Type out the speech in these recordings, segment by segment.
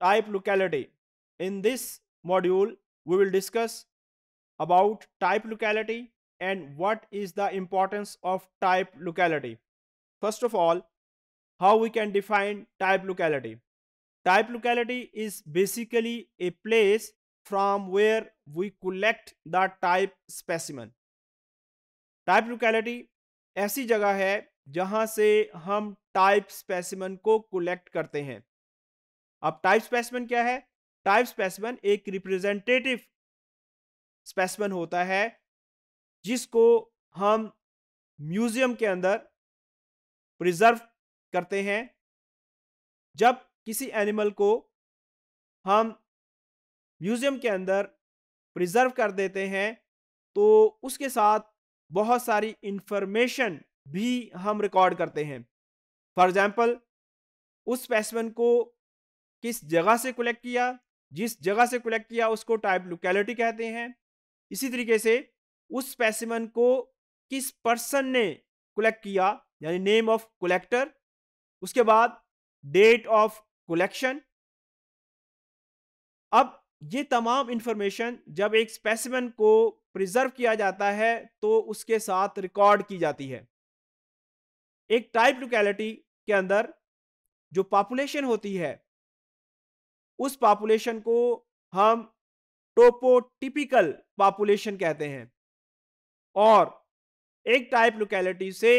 type locality. In this module, we will discuss about type locality and what is the importance of type locality. First of all, how we can define type locality. Type locality is basically a place from where we collect the type specimen. Type locality ऐसी जगह है जहाँ से हम type specimen को collect करते हैं अब टाइप स्पेसिमन क्या है? टाइप स्पेसिमन एक रिप्रेजेंटेटिव स्पेसिमन होता है, जिसको हम म्यूज़ियम के अंदर प्रिजर्व करते हैं। जब किसी एनिमल को हम म्यूज़ियम के अंदर प्रिजर्व कर देते हैं तो उसके साथ बहुत सारी इंफॉर्मेशन भी हम रिकॉर्ड करते हैं। फॉर एग्ज़ाम्पल उस स्पेसिमन को किस जगह से कलेक्ट किया, जिस जगह से कलेक्ट किया उसको टाइप लोकेलिटी कहते हैं। इसी तरीके से उस स्पेसिमन को किस पर्सन ने कलेक्ट किया, यानी नेम ऑफ़ कलेक्टर उसके बाद डेट ऑफ़ कलेक्शन अब ये तमाम इंफॉर्मेशन जब एक स्पेसिमन को प्रिजर्व किया जाता है तो उसके साथ रिकॉर्ड की जाती है। एक टाइप लोकेलिटी के अंदर जो पॉपुलेशन होती है उस पॉपुलेशन को हम टोपोटिपिकल पॉपुलेशन कहते हैं। और एक टाइप लोकेलिटी से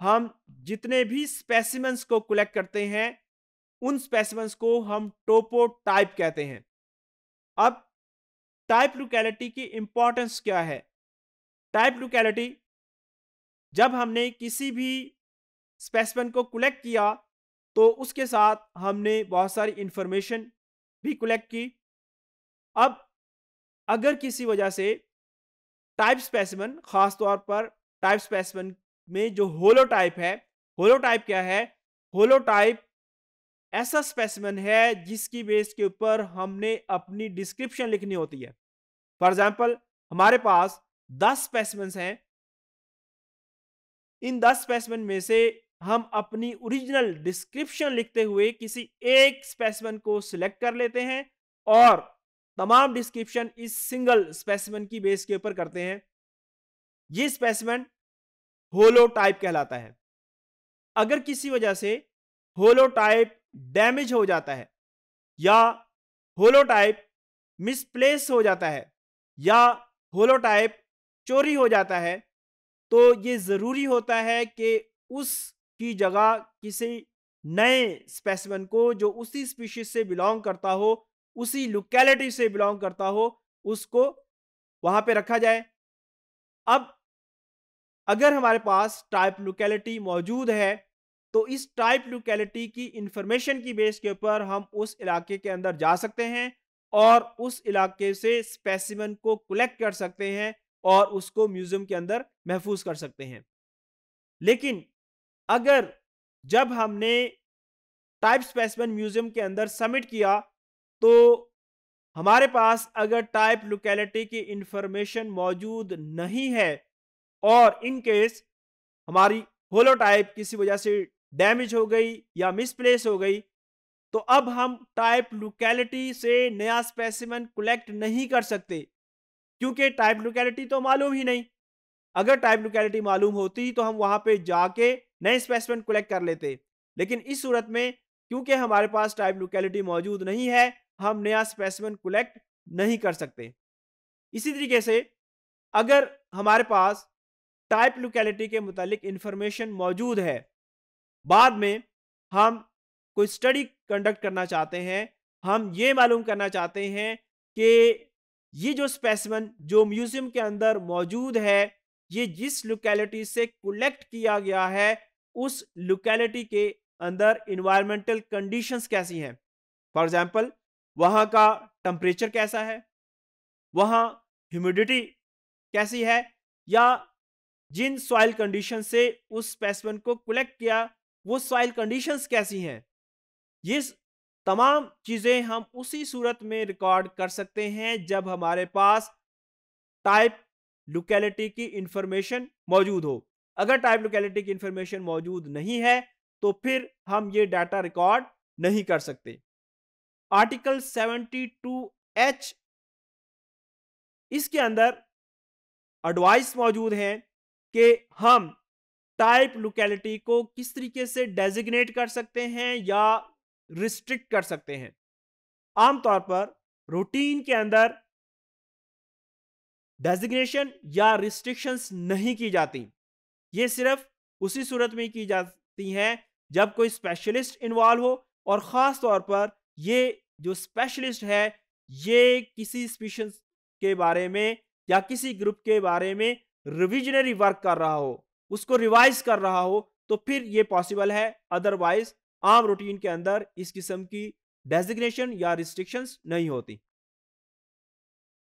हम जितने भी स्पेसिमेंस को कलेक्ट करते हैं, उन स्पेसिमेंस को हम टोपो टाइप कहते हैं। अब टाइप लोकेलिटी की इंपॉर्टेंस क्या है? टाइप लोकेलिटी जब हमने किसी भी स्पेसिमेन को कलेक्ट किया तो उसके साथ हमने बहुत सारी इंफॉर्मेशन भी कलेक्ट की। अब, अगर किसी वजह से टाइप स्पेसिमेन खास तौर पर टाइप स्पेसिमेन में जो होलो टाइप है होलो टाइप क्या है? होलो टाइप ऐसा स्पेसिमेन है जिसकी बेस के ऊपर हमने अपनी डिस्क्रिप्शन लिखनी होती है। फॉर एग्ज़ाम्पल हमारे पास दस स्पेसिमेंस हैं। इन दस स्पेसिमेन में से हम अपनी ओरिजिनल डिस्क्रिप्शन लिखते हुए किसी एक स्पेसिमेन को सिलेक्ट कर लेते हैं और तमाम डिस्क्रिप्शन इस सिंगल स्पेसिमेन की बेस के ऊपर करते हैं। ये स्पेसिमेन होलो टाइप कहलाता है। अगर किसी वजह से होलो टाइप डैमेज हो जाता है या होलो टाइप मिसप्लेस हो जाता है या होलो टाइप चोरी हो जाता है तो ये ज़रूरी होता है कि उसकी जगह किसी नए स्पेसिमन को जो उसी स्पीशीज से बिलोंग करता हो, उसी लोकेलिटी से बिलोंग करता हो, उसको वहाँ पे रखा जाए। अब अगर हमारे पास टाइप लोकेलिटी मौजूद है तो इस टाइप लोकेलिटी की इंफॉर्मेशन की बेस के ऊपर हम उस इलाके के अंदर जा सकते हैं और उस इलाके से स्पेसिमन को कलेक्ट कर सकते हैं और उसको म्यूज़ियम के अंदर महफूज कर सकते हैं। लेकिन अगर जब हमने टाइप स्पेसिमन म्यूज़ियम के अंदर सबमिट किया तो हमारे पास अगर टाइप लोकेलिटी की इंफॉर्मेशन मौजूद नहीं है और इन केस हमारी होलो टाइप किसी वजह से डैमेज हो गई या मिसप्लेस हो गई तो अब हम टाइप लोकेलिटी से नया स्पेसिमन कलेक्ट नहीं कर सकते, क्योंकि टाइप लोकेलिटी तो मालूम ही नहीं। अगर टाइप लोकेलिटी मालूम होती तो हम वहाँ पे जाके नए स्पेसिमन कलेक्ट कर लेते। लेकिन इस सूरत में, क्योंकि हमारे पास टाइप लोकेलिटी मौजूद नहीं है, हम नया स्पेसिमन कलेक्ट नहीं कर सकते। इसी तरीके से, अगर हमारे पास टाइप लोकेलिटी के मुतालिक इंफॉर्मेशन मौजूद है, बाद में हम कोई स्टडी कंडक्ट करना चाहते हैं, हम ये मालूम करना चाहते हैं कि ये जो स्पेसिमन जो म्यूज़ियम के अंदर मौजूद है, ये जिस लोकेलिटी से कलेक्ट किया गया है उस लोकेलिटी के अंदर इन्वायरमेंटल कंडीशंस कैसी हैं? फॉर एग्जांपल वहाँ का टेम्परेचर कैसा है? वहाँ ह्यूमिडिटी कैसी है? या जिन सॉइल कंडीशन से उस स्पेसिमन को कलेक्ट किया, वो सॉइल कंडीशंस कैसी हैं? ये तमाम चीज़ें हम उसी सूरत में रिकॉर्ड कर सकते हैं जब हमारे पास टाइप लोकेलिटी की इंफॉर्मेशन मौजूद हो। अगर टाइप लोकेलिटी की इंफॉर्मेशन मौजूद नहीं है तो फिर हम ये डाटा रिकॉर्ड नहीं कर सकते। आर्टिकल 72 एच इसके अंदर एडवाइस मौजूद है कि हम टाइप लोकेलिटी को किस तरीके से डेजिग्नेट कर सकते हैं या रिस्ट्रिक्ट कर सकते हैं। आमतौर पर रूटीन के अंदर डेजिग्नेशन या रिस्ट्रिक्शंस नहीं की जाती। ये सिर्फ़ उसी सूरत में की जाती हैं, जब कोई स्पेशलिस्ट इन्वॉल्व हो और ख़ास तौर पर ये जो स्पेशलिस्ट है, ये किसी स्पीशीज के बारे में या किसी ग्रुप के बारे में रिविजनरी वर्क कर रहा हो, उसको रिवाइज कर रहा हो तो फिर ये पॉसिबल है। अदरवाइज़ आम रूटीन के अंदर इस किस्म की डेजिग्नेशन या रिस्ट्रिक्शंस नहीं होती।